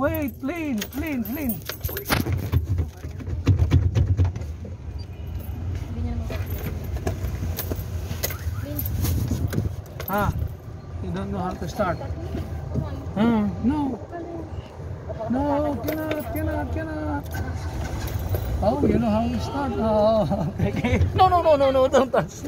Wait, lean, lean, lean. Ah, you don't know how to start. Hmm, no. No, cannot, cannot, cannot. Oh, you know how to start. Oh, okay. No, no, no, no, no, don't touch.